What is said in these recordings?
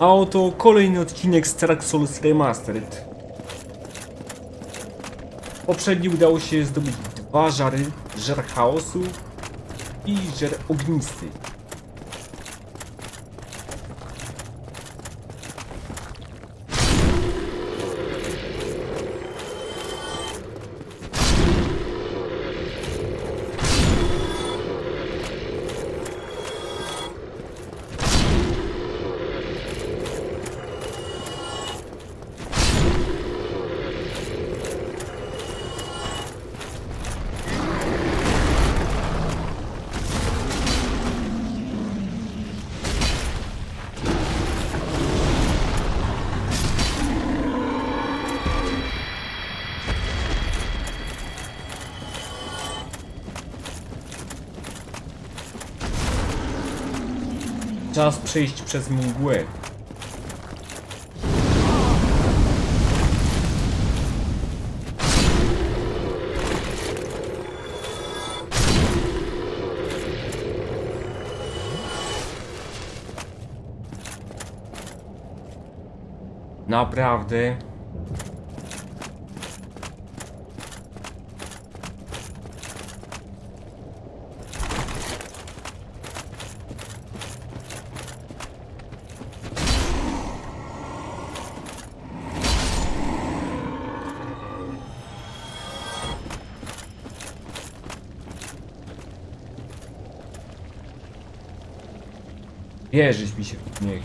A oto kolejny odcinek z Dark Souls Remastered. Poprzednio udało się zdobyć dwa żary, żar chaosu i żar ognisty. Czas przejść przez mgłę. Naprawdę. Я же список не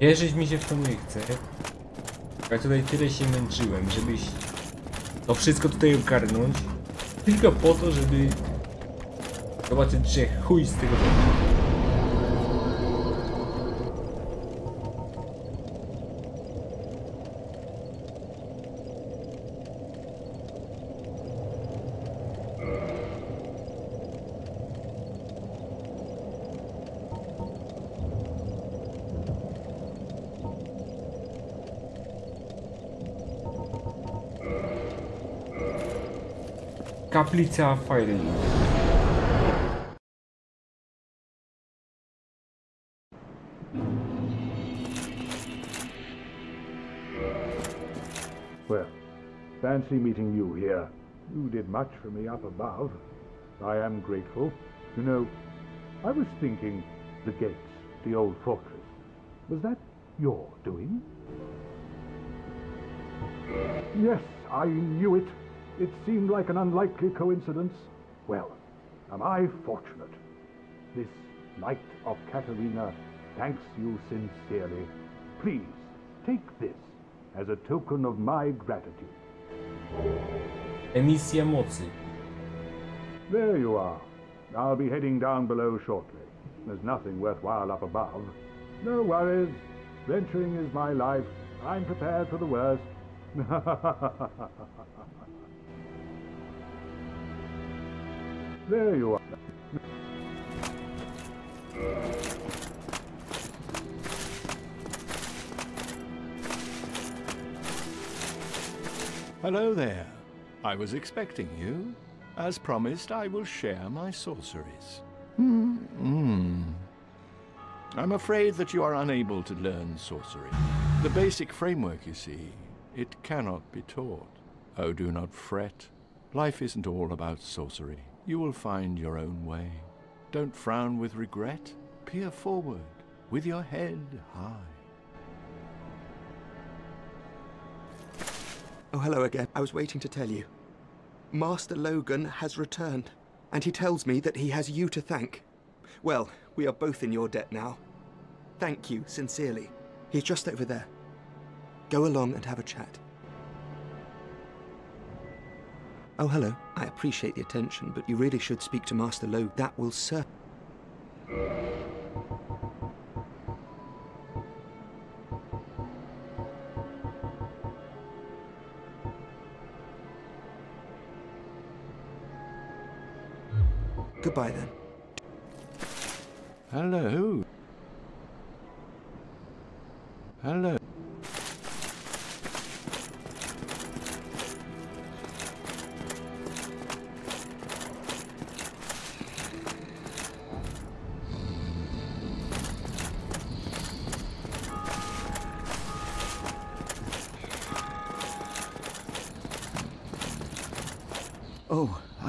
Wierzyć mi się w to nie chce. Ja tutaj tyle się męczyłem, żebyś to wszystko tutaj ogarnąć. Tylko po to, żeby zobaczyć, że chuj z tego Kaplica Firelink. Well, fancy meeting you here. You did much for me up above. I am grateful. You know, I was thinking the gates, the old fortress. Was that your doing? Yes, I knew it. It seemed like an unlikely coincidence. Well, am I fortunate? This Knight of Katarina thanks you sincerely. Please, take this as a token of my gratitude. Emisja mocy. There you are. I'll be heading down below shortly. There's nothing worthwhile up above. No worries. Venturing is my life. I'm prepared for the worst. there you are. Hello there. I was expecting you. As promised, I will share my sorceries. Hmm. I'm afraid that you are unable to learn sorcery. The basic framework, you see, it cannot be taught. Oh, do not fret. Life isn't all about sorcery. You will find your own way. Don't frown with regret. Peer forward with your head high. Oh, hello again. I was waiting to tell you. Master Logan has returned, and he tells me that he has you to thank. Well, we are both in your debt now. Thank you, sincerely. He's just over there. Go along and have a chat. Oh, hello. I appreciate the attention, but you really should speak to Master Logue. That will serve. Goodbye then. Hello. Hello.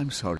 I'm sorry.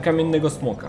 Kamiennego smoka.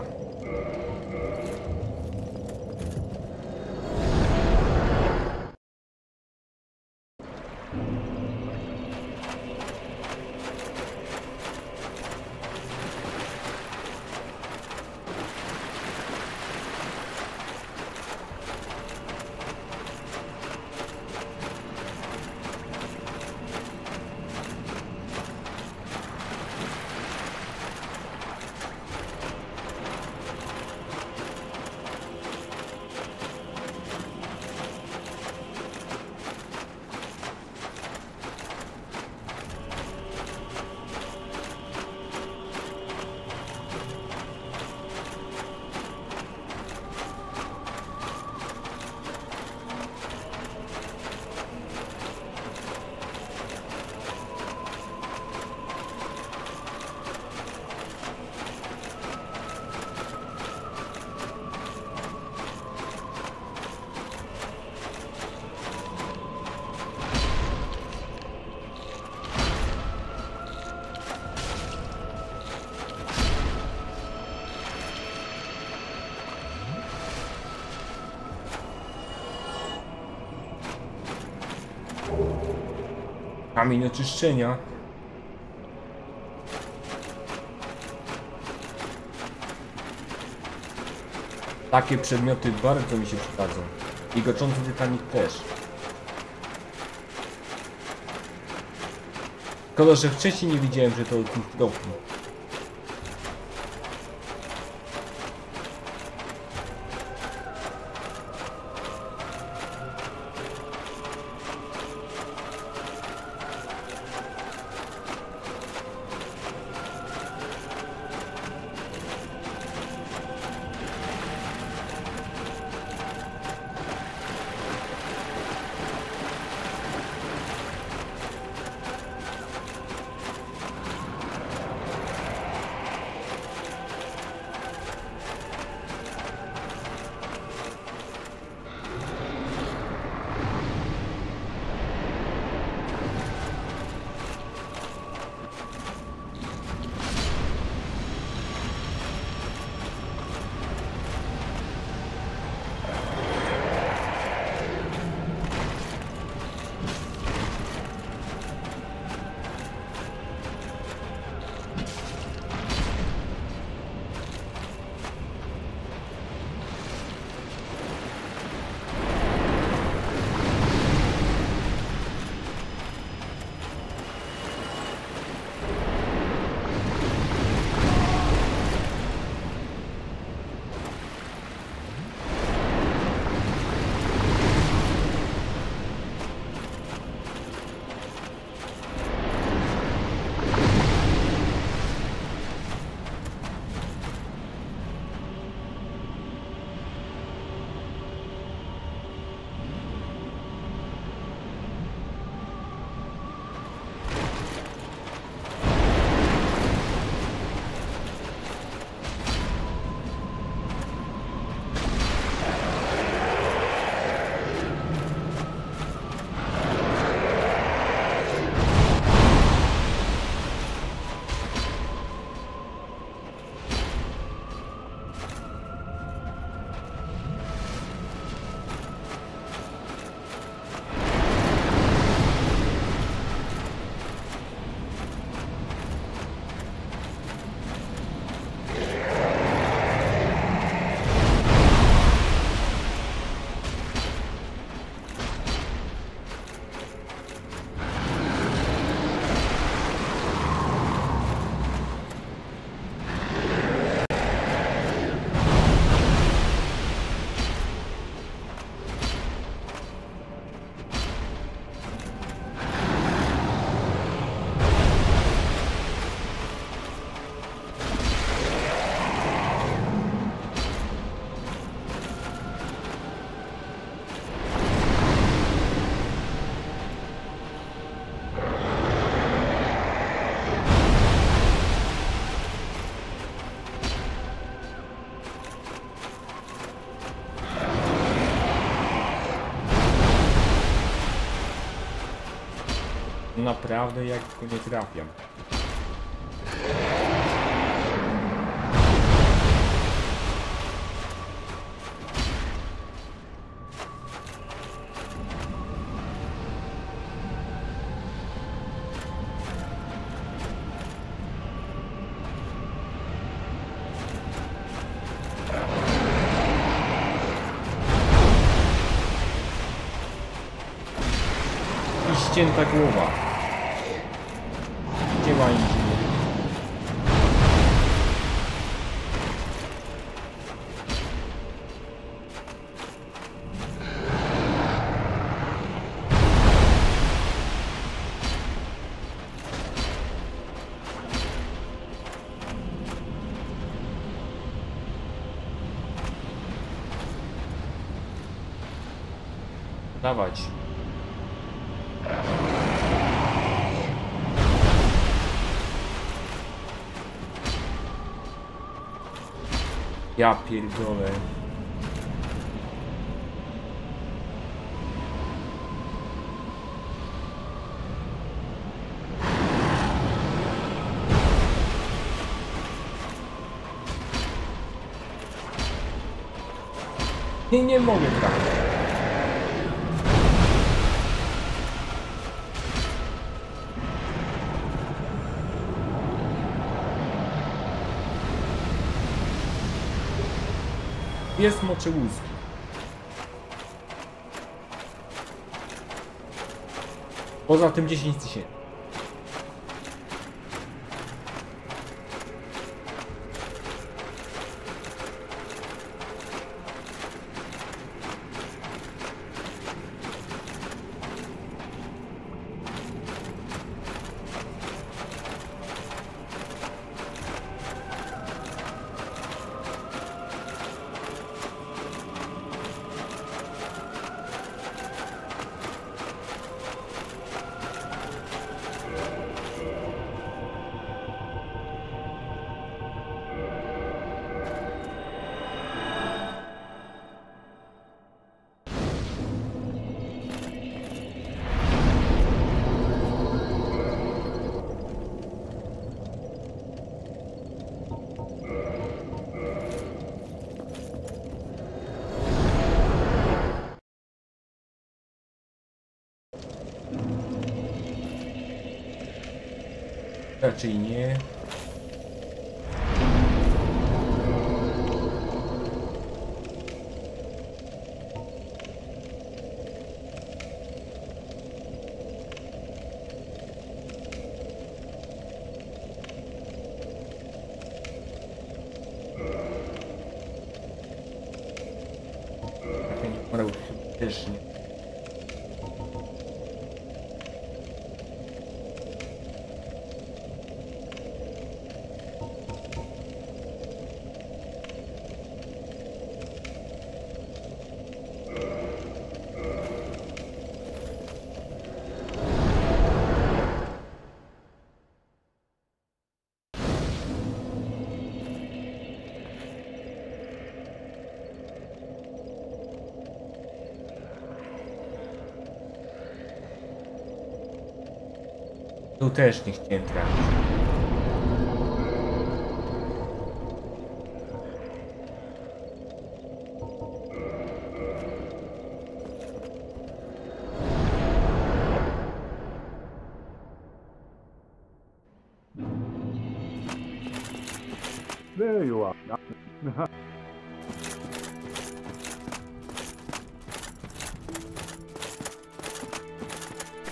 Kamień oczyszczenia. Takie przedmioty bardzo mi się przydadzą. I goczący tytanik też. Szkoda, że wcześniej nie widziałem, że to od Naprawdę jak go nie trafiam. Ścięta głowa. Dawać. Ja pierdolę. Nie, nie mogę trafić. Jest moczy łuski. Poza tym 10 tysięcy. Raczej nie. Morał też nie. Też nie chciałem trafić. There you are.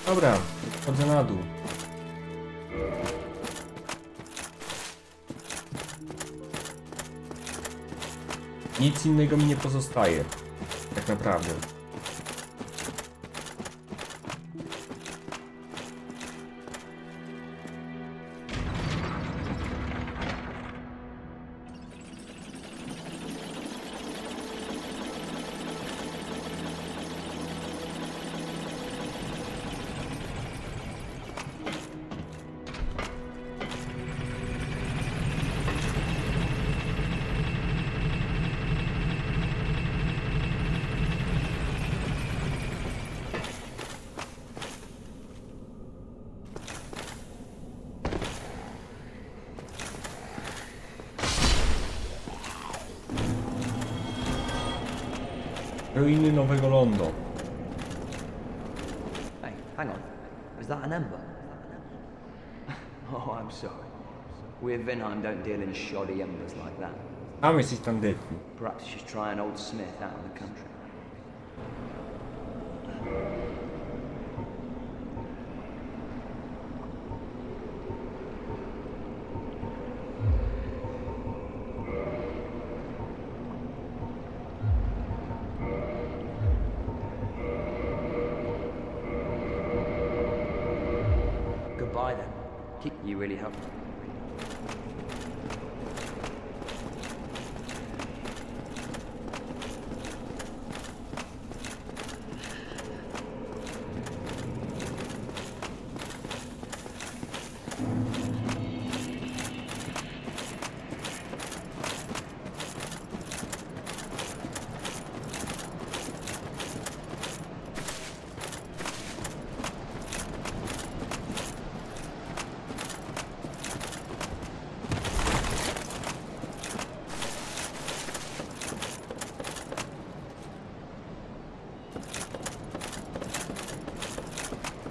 Dobra, chodzę na dół. Nic innego mi nie pozostaje. Tak naprawdę. We of Vinheim don't deal in shoddy embers like that. A my jesteś tandetni. Perhaps you should try an old smith out in the country.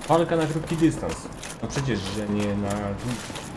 Walka na krótki dystans. No przecież, że nie na długi.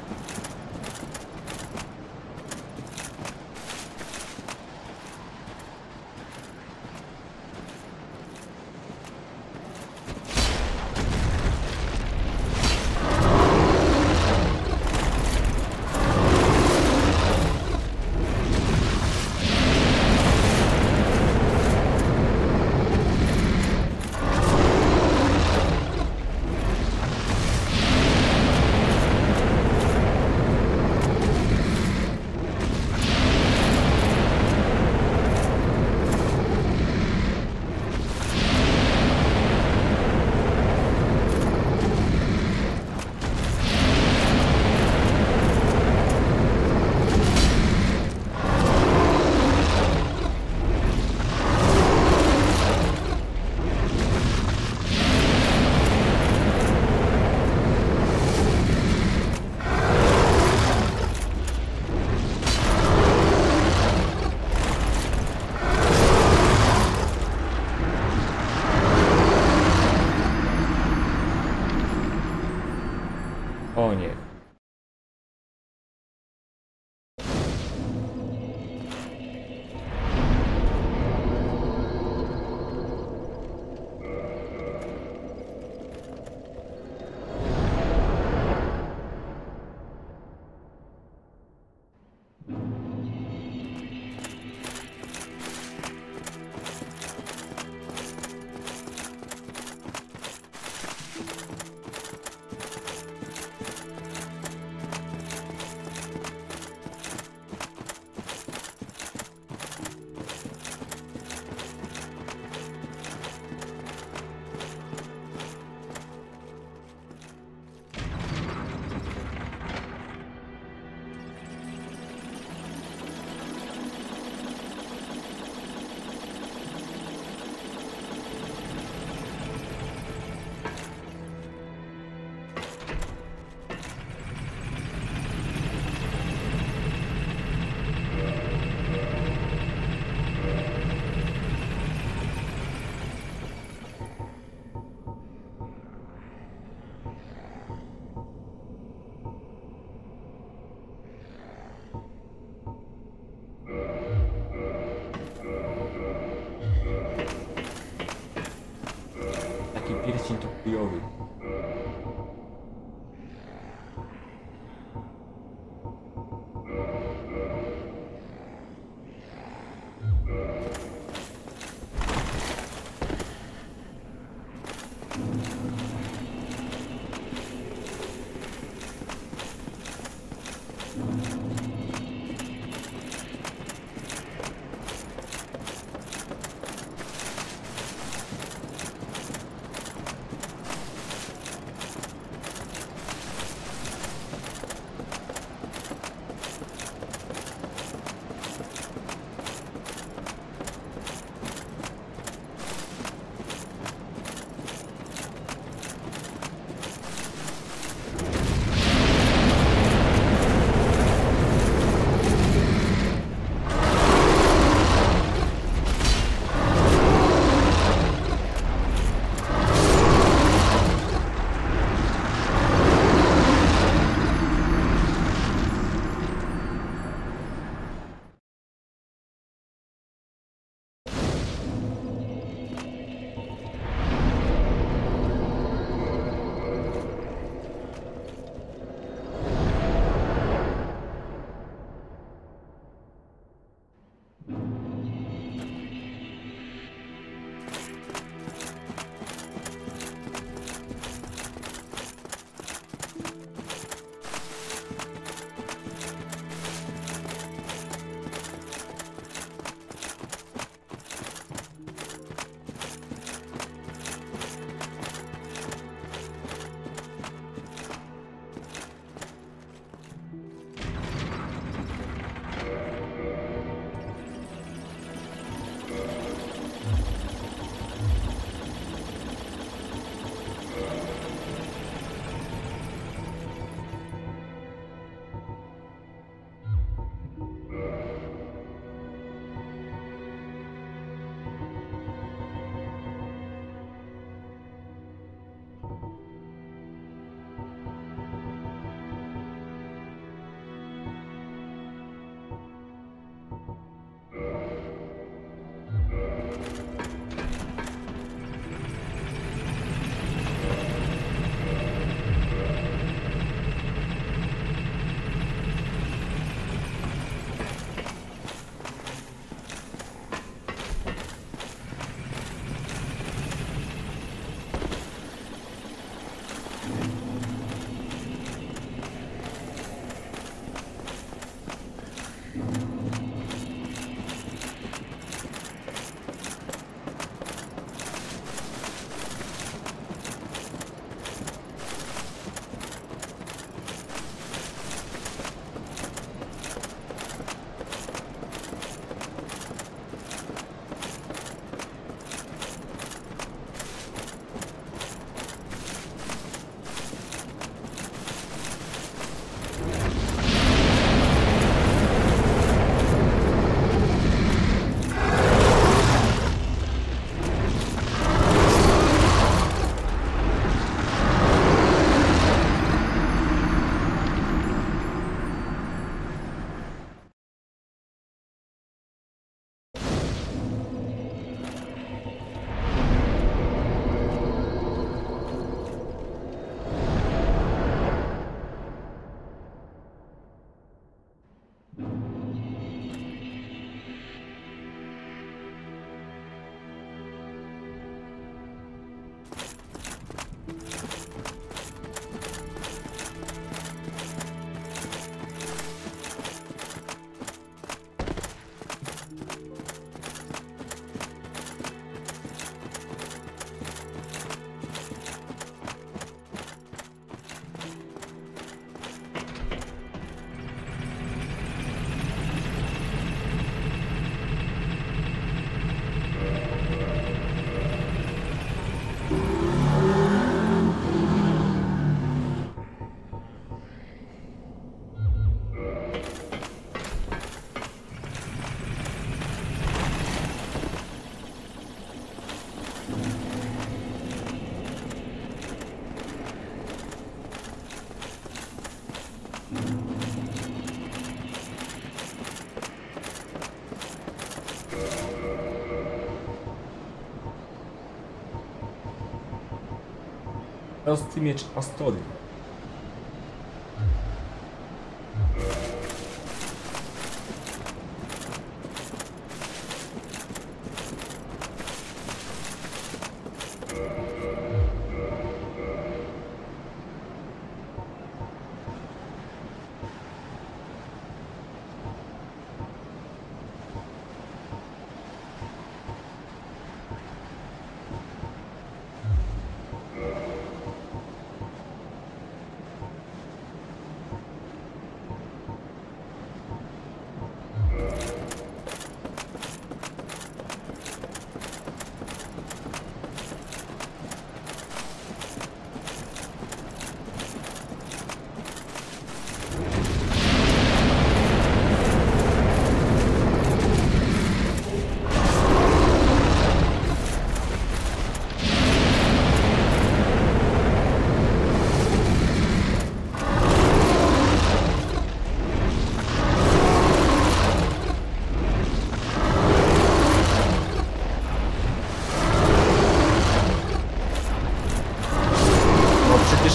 Prosty miecz Astory.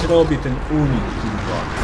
Robię ten unik, kurwa.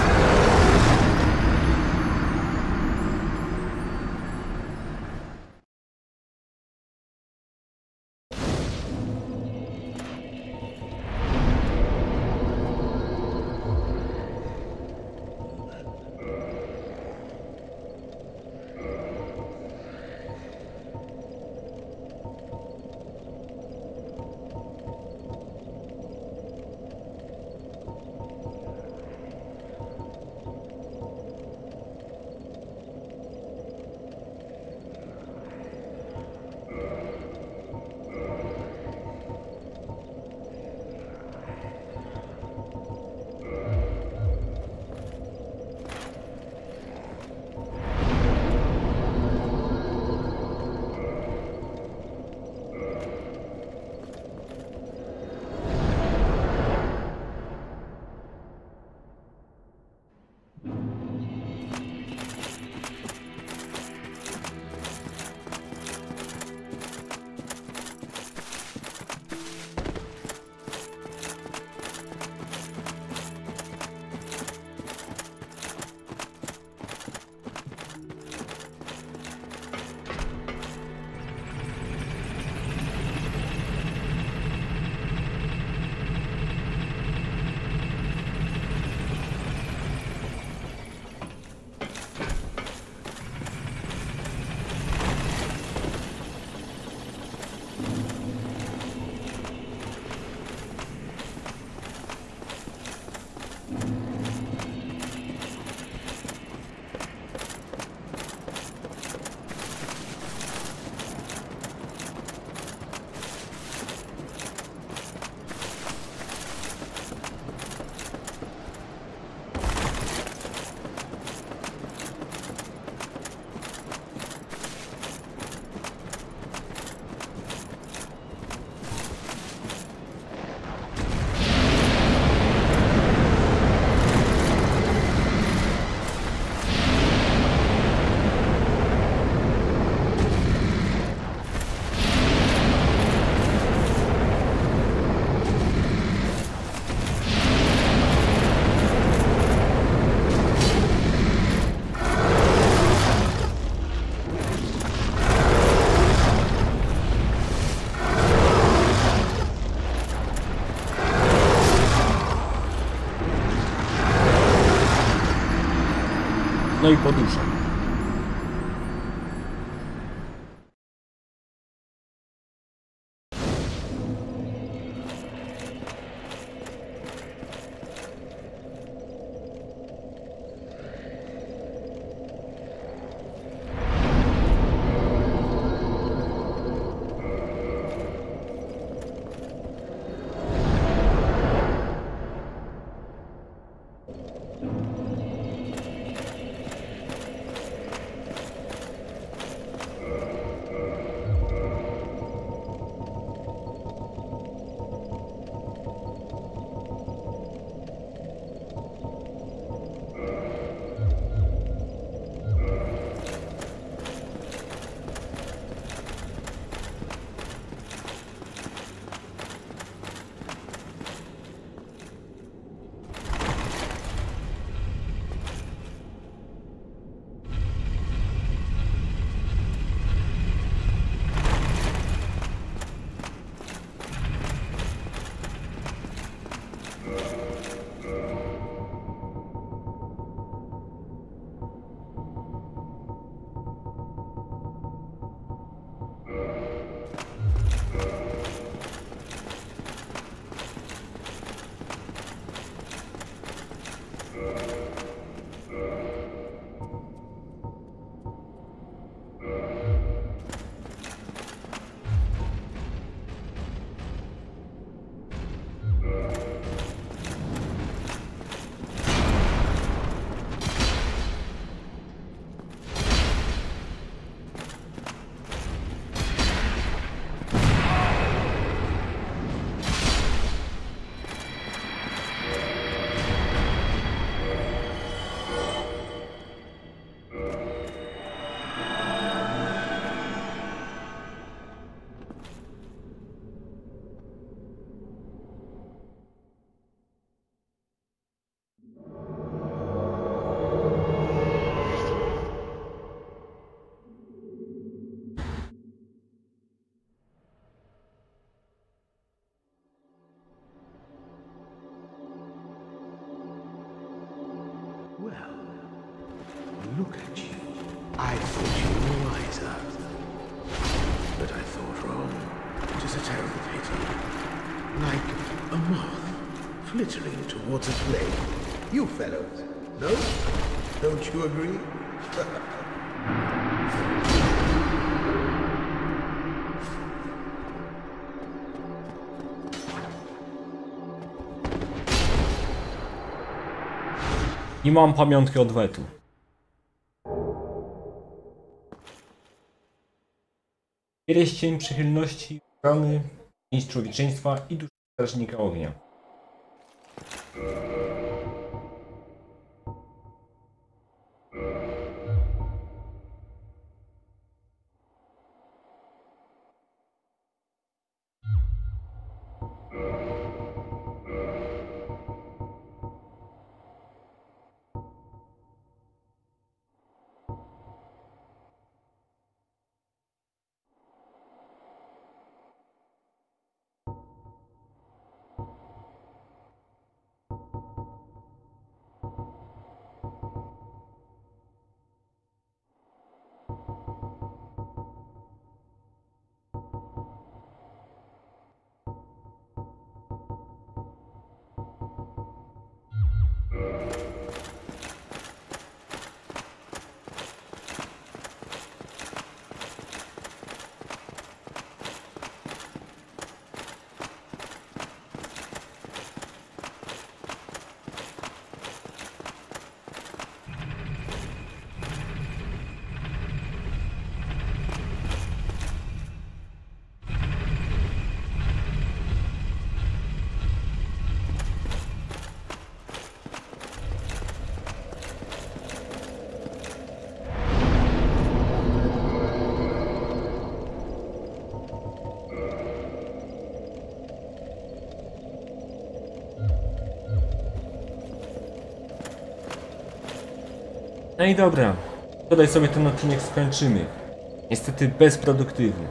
i poduszek. Flittering towards a flame. You fellows, no? Don't you agree? I mam pamiątkę odwetu. Pierścień przychylności, pięć człowieczeństwa i duszy strażnika ognia. Uh... No i dobra, tutaj sobie ten odcinek skończymy. Niestety bezproduktywny.